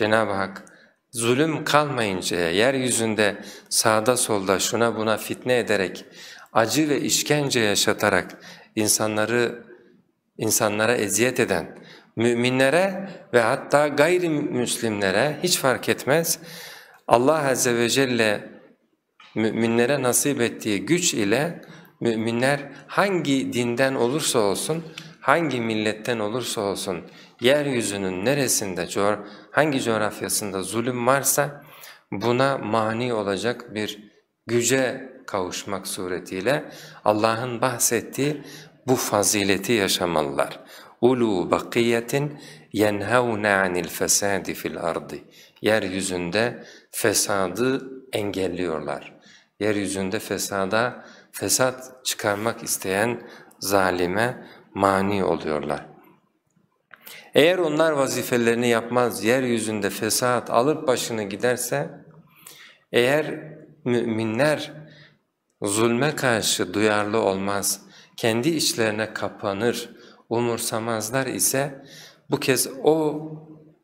Cenab-ı Hak zulüm kalmayıncaya, yeryüzünde sağda solda şuna buna fitne ederek, acı ve işkence yaşatarak insanları insanlara eziyet eden, müminlere ve hatta gayrimüslimlere hiç fark etmez, Allah Azze ve Celle müminlere nasip ettiği güç ile müminler hangi dinden olursa olsun, hangi milletten olursa olsun, yeryüzünün neresinde, hangi coğrafyasında zulüm varsa buna mani olacak bir güce kavuşmak suretiyle Allah'ın bahsettiği bu fazileti yaşamalılar. ulu bakiyetin yenhavne anil fesadi fil ardı. Yeryüzünde fesadı engelliyorlar. Yeryüzünde fesada fesat çıkarmak isteyen zalime mani oluyorlar. Eğer onlar vazifelerini yapmaz, yeryüzünde fesat alıp başını giderse, eğer müminler zulme karşı duyarlı olmaz, kendi içlerine kapanır, umursamazlar ise bu kez o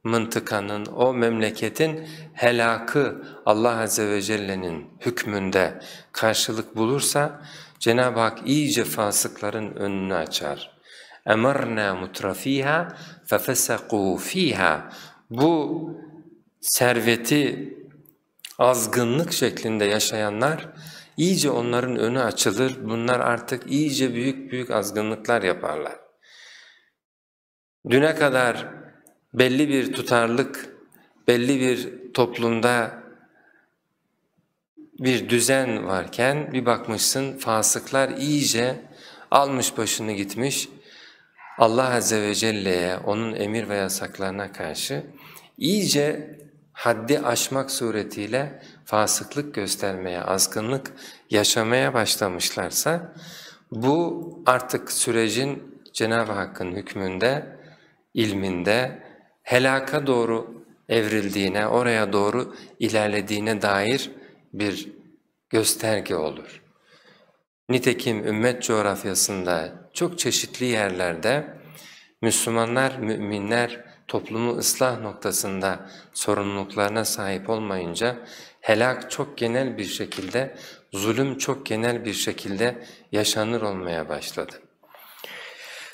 mıntıkanın, o memleketin helakı Allah Azze ve Celle'nin hükmünde karşılık bulursa Cenab-ı Hak iyice fasıkların önünü açar. اَمَرْنَا مُتْرَف۪يهَا فَفَسَقُوا ف۪يهَا Bu serveti azgınlık şeklinde yaşayanlar iyice onların önü açılır. Bunlar artık iyice büyük büyük azgınlıklar yaparlar. Düne kadar belli bir tutarlık, belli bir toplumda bir düzen varken bir bakmışsın fasıklar iyice almış başını gitmiş Allah Azze ve Celle'ye, onun emir ve yasaklarına karşı iyice haddi aşmak suretiyle fasıklık göstermeye, azgınlık yaşamaya başlamışlarsa bu artık sürecin Cenab-ı Hakk'ın hükmünde, ilminde helaka doğru evrildiğine, oraya doğru ilerlediğine dair bir gösterge olur. Nitekim ümmet coğrafyasında çok çeşitli yerlerde Müslümanlar, müminler toplumu ıslah noktasında sorumluluklarına sahip olmayınca helak çok genel bir şekilde, zulüm çok genel bir şekilde yaşanır olmaya başladı.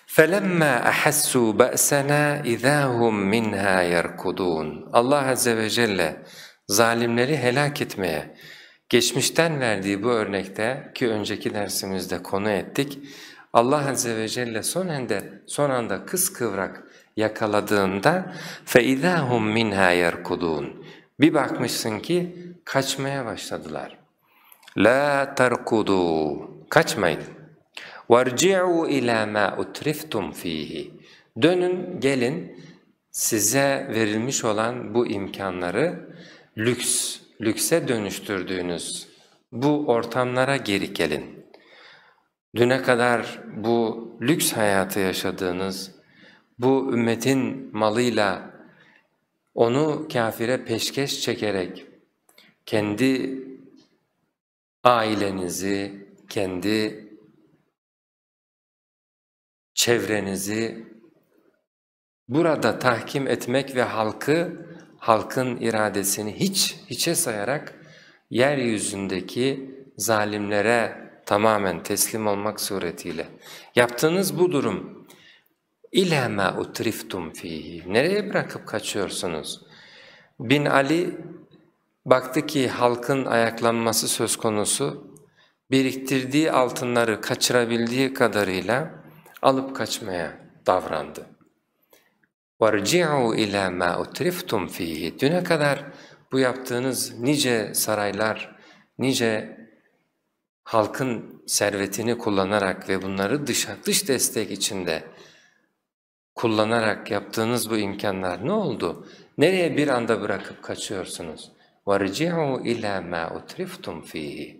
فَلَمَّا أَحَسُّوا بَأْسَنَا اِذَا هُمْ مِنْهَا يَرْكُدُونَ Allah Azze ve Celle zalimleri helak etmeye, geçmişten verdiği bu örnekte ki önceki dersimizde konu ettik, Allah Azze ve Celle son anda, son anda kıskıvrak yakaladığında فَاِذَا هُمْ مِنْهَا يَرْكُدُونَ Bir bakmışsın ki kaçmaya başladılar. لَا تَرْكُدُوا Kaçmayın. وَارْجِعُوا اِلَى مَا اُتْرِفْتُمْ ف۪يهِ Dönün, gelin size verilmiş olan bu imkanları lüks, lükse dönüştürdüğünüz bu ortamlara geri gelin. Düne kadar bu lüks hayatı yaşadığınız, bu ümmetin malıyla onu kafire peşkeş çekerek kendi ailenizi, kendi çevrenizi burada tahkim etmek ve halkı, halkın iradesini hiç hiçe sayarak yeryüzündeki zalimlere tamamen teslim olmak suretiyle yaptığınız bu durum İlâ mâ utriftum fîhî. Nereye bırakıp kaçıyorsunuz? Bin Ali baktı ki halkın ayaklanması söz konusu, biriktirdiği altınları kaçırabildiği kadarıyla alıp kaçmaya davrandı. وَارْجِعُوا اِلَى مَا utriftum ف۪يهِ Düne kadar bu yaptığınız nice saraylar, nice halkın servetini kullanarak ve bunları dış, dış destek içinde kullanarak yaptığınız bu imkanlar ne oldu? Nereye bir anda bırakıp kaçıyorsunuz? وَرْجِعُوا اِلَى مَا اُتْرِفْتُمْ ف۪يهِ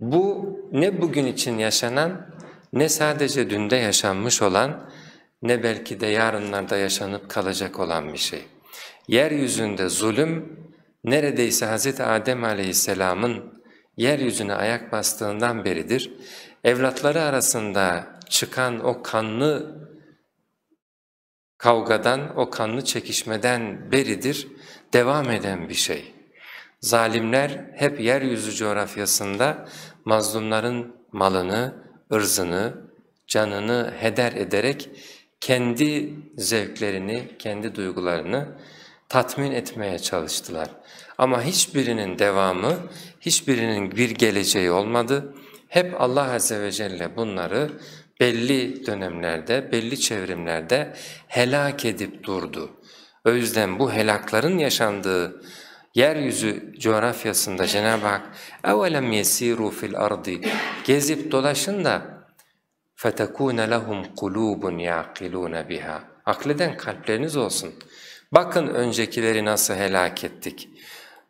Bu ne bugün için yaşanan, ne sadece dünde yaşanmış olan, ne belki de yarınlarda yaşanıp kalacak olan bir şey. Yeryüzünde zulüm, neredeyse Hz. Adem aleyhisselamın yeryüzüne ayak bastığından beridir, evlatları arasında çıkan o kanlı kavgadan, o kanlı çekişmeden beridir devam eden bir şey. Zalimler hep yeryüzü coğrafyasında mazlumların malını, ırzını, canını heder ederek kendi zevklerini, kendi duygularını tatmin etmeye çalıştılar. Ama hiçbirinin devamı, hiçbirinin bir geleceği olmadı. Hep Allah Azze ve Celle bunları belli dönemlerde, belli çevrimlerde helak edip durdu. O yüzden bu helakların yaşandığı yeryüzü coğrafyasında Cenab-ı Hak اَوَلَمْ يَس۪يرُوا فِي الْأَرْضِ Gezip dolaşın da فَتَكُونَ لَهُمْ قُلُوبٌ يَعْقِلُونَ بِهَا Akleden kalpleriniz olsun. Bakın öncekileri nasıl helak ettik.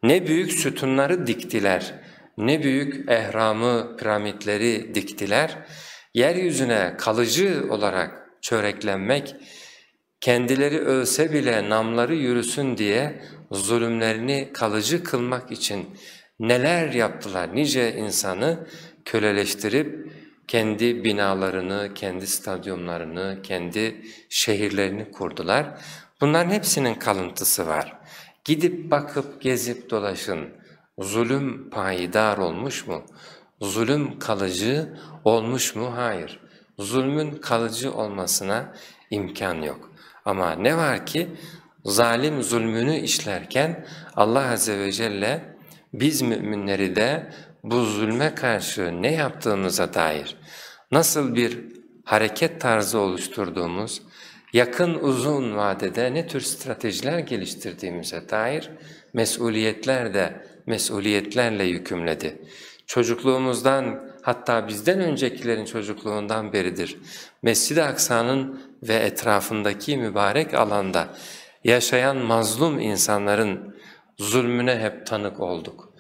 Ne büyük sütunları diktiler, ne büyük ehramı, piramitleri diktiler. Yeryüzüne kalıcı olarak çöreklenmek, kendileri ölse bile namları yürüsün diye zulümlerini kalıcı kılmak için neler yaptılar, nice insanı köleleştirip kendi binalarını, kendi stadyumlarını, kendi şehirlerini kurdular. Bunların hepsinin kalıntısı var. Gidip bakıp gezip dolaşın. Zulüm payidar olmuş mu? Zulüm kalıcı olmuş mu? Hayır. Zulmün kalıcı olmasına imkan yok. Ama ne var ki zalim zulmünü işlerken Allah Azze ve Celle biz müminleri de bu zulme karşı ne yaptığımıza dair nasıl bir hareket tarzı oluşturduğumuz, yakın uzun vadede ne tür stratejiler geliştirdiğimize dair mesuliyetler de mesuliyetlerle yükümledi. Çocukluğumuzdan hatta bizden öncekilerin çocukluğundan beridir Mescid-i Aksa'nın ve etrafındaki mübarek alanda yaşayan mazlum insanların zulmüne hep tanık olduk.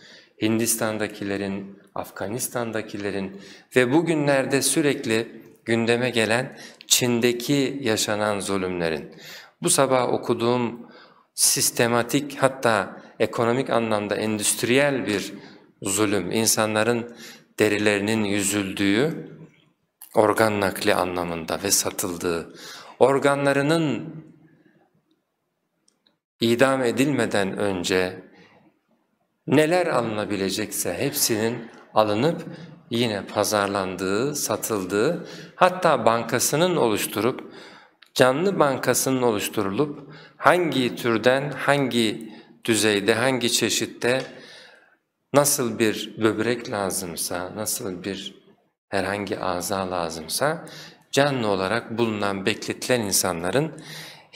Hindistan'dakilerin, Afganistan'dakilerin ve bugünlerde sürekli gündeme gelen Çin'deki yaşanan zulümlerin. Bu sabah okuduğum sistematik hatta ekonomik anlamda endüstriyel bir zulüm, insanların derilerinin yüzüldüğü, organ nakli anlamında ve satıldığı, organlarının idam edilmeden önce neler alınabilecekse hepsinin alınıp yine pazarlandığı, satıldığı, hatta bankasının oluşturup, canlı bankasının oluşturulup hangi türden, hangi düzeyde, hangi çeşitte nasıl bir böbrek lazımsa, nasıl bir herhangi aza lazımsa canlı olarak bulunan, bekletilen insanların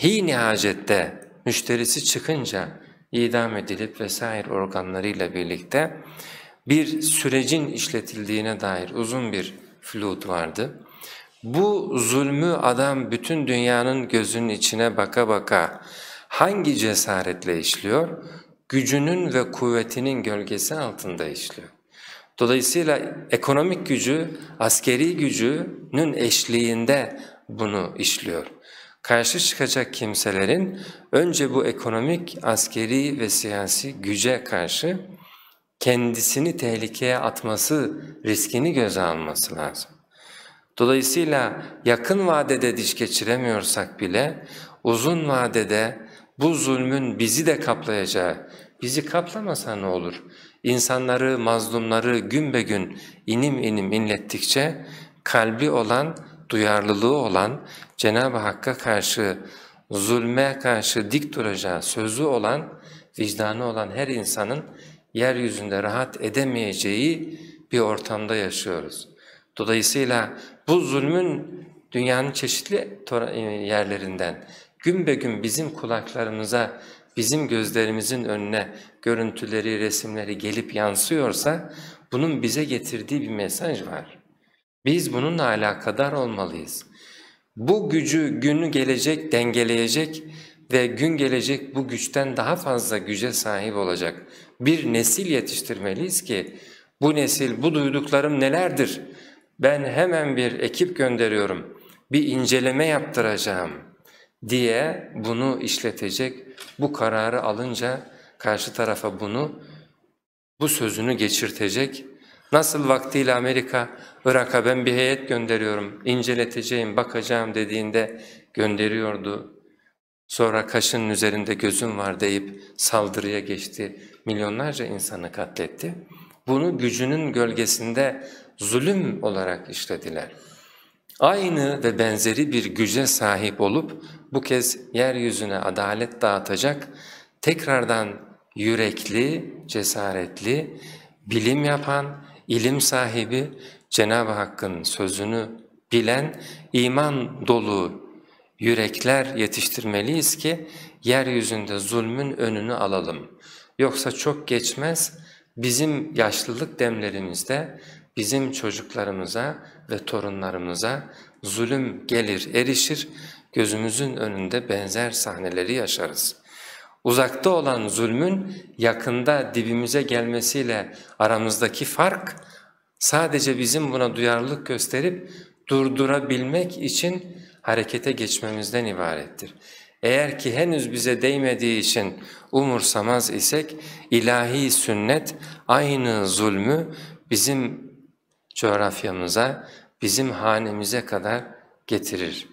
hi nihacette müşterisi çıkınca idam edilip vesaire organlarıyla birlikte bir sürecin işletildiğine dair uzun bir flut vardı. Bu zulmü adam bütün dünyanın gözünün içine baka baka hangi cesaretle işliyor? Gücünün ve kuvvetinin gölgesi altında işliyor. Dolayısıyla ekonomik gücü, askeri gücünün eşliğinde bunu işliyor. Karşı çıkacak kimselerin önce bu ekonomik, askeri ve siyasi güce karşı kendisini tehlikeye atması riskini göze alması lazım. Dolayısıyla yakın vadede diş geçiremiyorsak bile uzun vadede bu zulmün bizi de kaplayacağı, bizi kaplamasa ne olur? İnsanları, mazlumları gün be gün inim inim inlettikçe kalbi olan, duyarlılığı olan, Cenab-ı Hakk'a karşı, zulme karşı dik duracağı sözü olan, vicdanı olan her insanın yeryüzünde rahat edemeyeceği bir ortamda yaşıyoruz. Dolayısıyla bu zulmün dünyanın çeşitli yerlerinden gün be gün bizim kulaklarımıza, bizim gözlerimizin önüne görüntüleri, resimleri gelip yansıyorsa bunun bize getirdiği bir mesaj var. Biz bununla alakadar olmalıyız. Bu gücü günü gelecek dengeleyecek ve gün gelecek bu güçten daha fazla güce sahip olacak bir nesil yetiştirmeliyiz ki bu nesil bu duyduklarım nelerdir? Ben hemen bir ekip gönderiyorum, bir inceleme yaptıracağım diye bunu işletecek, bu kararı alınca karşı tarafa bunu, bu sözünü geçirtecek. Nasıl vaktiyle Amerika, Irak'a ben bir heyet gönderiyorum, inceleteceğim, bakacağım dediğinde gönderiyordu. sonra kaşının üzerinde gözüm var deyip saldırıya geçti, milyonlarca insanı katletti. Bunu gücünün gölgesinde zulüm olarak işlediler. Aynı ve benzeri bir güce sahip olup bu kez yeryüzüne adalet dağıtacak, tekrardan yürekli, cesaretli, bilim yapan, ilim sahibi, Cenab-ı Hakk'ın sözünü bilen, iman dolu yürekler yetiştirmeliyiz ki yeryüzünde zulmün önünü alalım. Yoksa çok geçmez bizim yaşlılık demlerimizde bizim çocuklarımıza ve torunlarımıza zulüm gelir, erişir, gözümüzün önünde benzer sahneleri yaşarız. Uzakta olan zulmün yakında dibimize gelmesiyle aramızdaki fark sadece bizim buna duyarlılık gösterip durdurabilmek için harekete geçmemizden ibarettir. Eğer ki henüz bize değmediği için umursamaz isek ilahi sünnet aynı zulmü bizim coğrafyamıza, bizim hanemize kadar getirir.